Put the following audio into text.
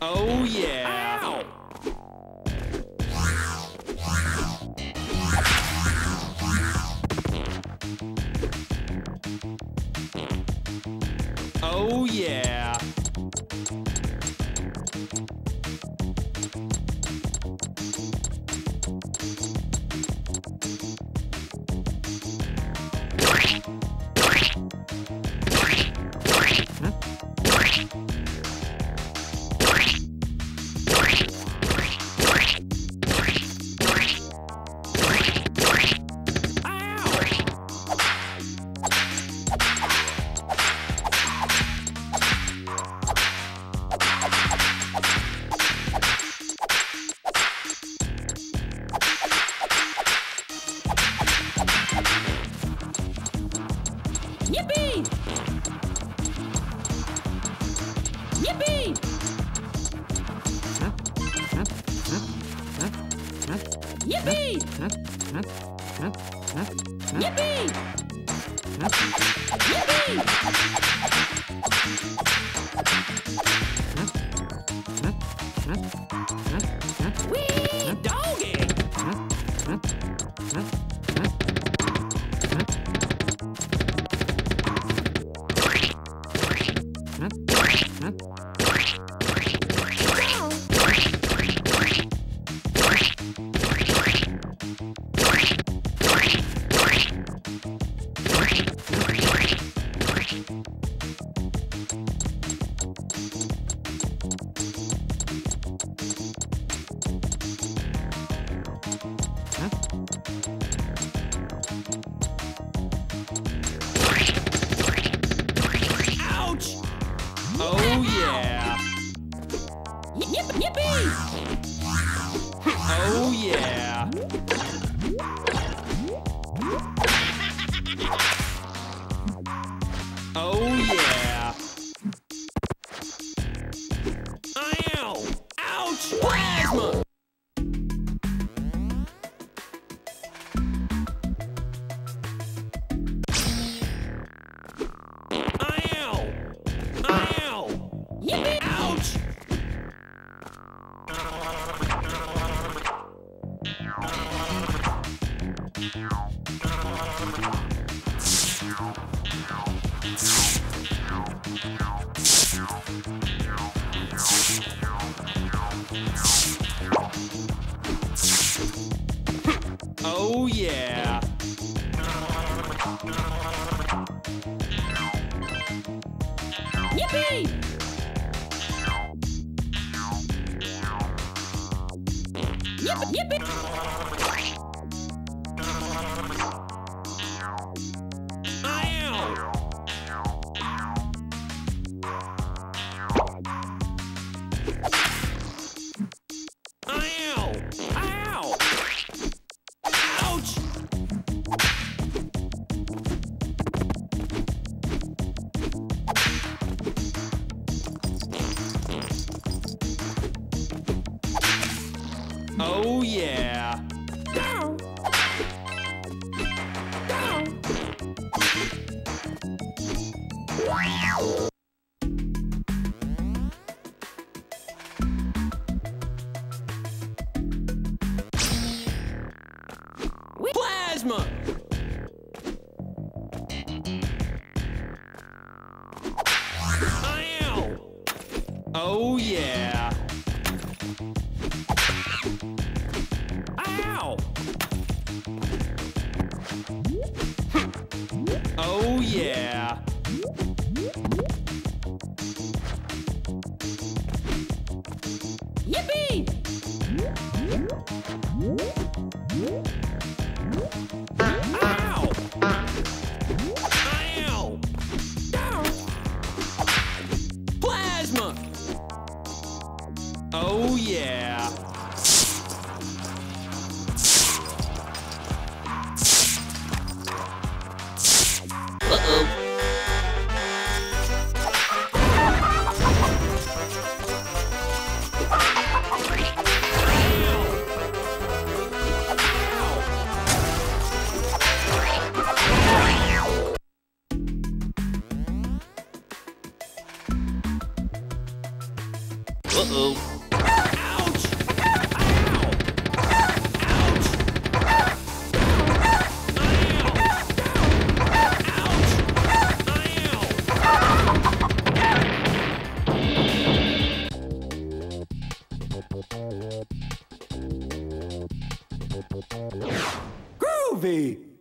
Oh, yeah. Ow. Oh, yeah. Yippee! Yippee! Yippee! Yippee! Yippee! Wee, doggy. Ouch! Oh, yeah. Yip, yippee! Oh, yeah. Oh yeah. Yippee! Yip, yippee! Oh yeah. Down! Down! Plasma! Oh yeah. yeah! Yippee! Ow! Ow! Plasma! Oh yeah! Uh-oh. Groovy!